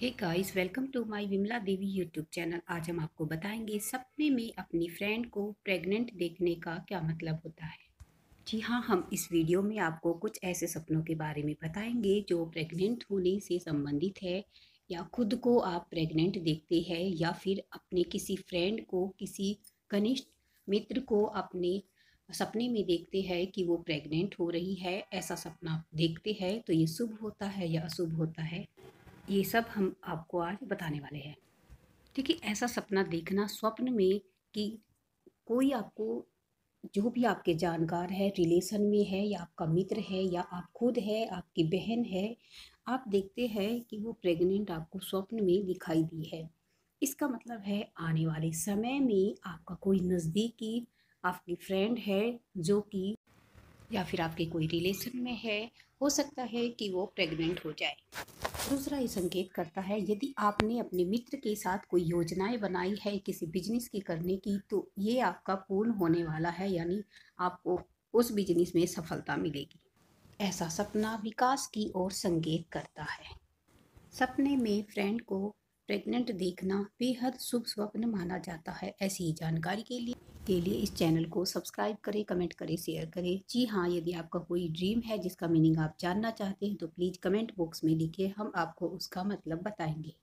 Hey guys welcome to my Vimla Devi YouTube channel आज हम आपको बताएँगे सपने में अपनी फ्रेंड को प्रेग्नेंट देखने का क्या मतलब होता है। जी हाँ हम इस वीडियो में आपको कुछ ऐसे सपनों के बारे में बताएँगे जो प्रेग्नेंट होने से संबंधित है, या खुद को आप प्रेग्नेंट देखते हैं, या फिर अपने किसी फ्रेंड को, किसी घनिष्ठ मित्र को अपने सपने में देखते हैं कि वो प्रेग्नेंट हो रही है। ऐसा सपना देखते हैं तो ये शुभ होता है या अशुभ होता है। ये सब हम आपको आज बताने वाले हैं। देखिए, ऐसा सपना देखना स्वप्न में कि कोई आपको जो भी आपके जानकार है रिलेशन में है, या आपका मित्र है, या आप खुद है, आपकी बहन है, आप देखते हैं कि वो प्रेग्नेंट आपको स्वप्न में दिखाई दी है। इसका मतलब है, आने वाले समय में आपका कोई नज़दीकी, आपकी फ्रेंड है, जो कि या फिर आपके कोई रिलेशन में है, हो सकता है कि वो प्रेग्नेंट हो जाए। दूसरा ये संकेत करता है, यदि आपने अपने मित्र के साथ कोई योजनाएँ बनाई है किसी बिज़नेस की करने की तो ये आपका पूर्ण होने वाला है, यानी आपको उस बिज़नेस में सफलता मिलेगी। ऐसा सपना विकास की ओर संकेत करता है। सपने में फ्रेंड को प्रेग्नेंट देखना बेहद शुभ स्वप्न माना जाता है, ऐसी जानकारी के लिए के लिए इस चैनल को सब्सक्राइब करें, कमेंट करें, शेयर करें। जी हाँ यदि आपका कोई ड्रीम है जिसका मीनिंग आप जानना चाहते हैं तो प्लीज़ कमेंट बॉक्स में लिखें, हम आपको उसका मतलब बताएँगे।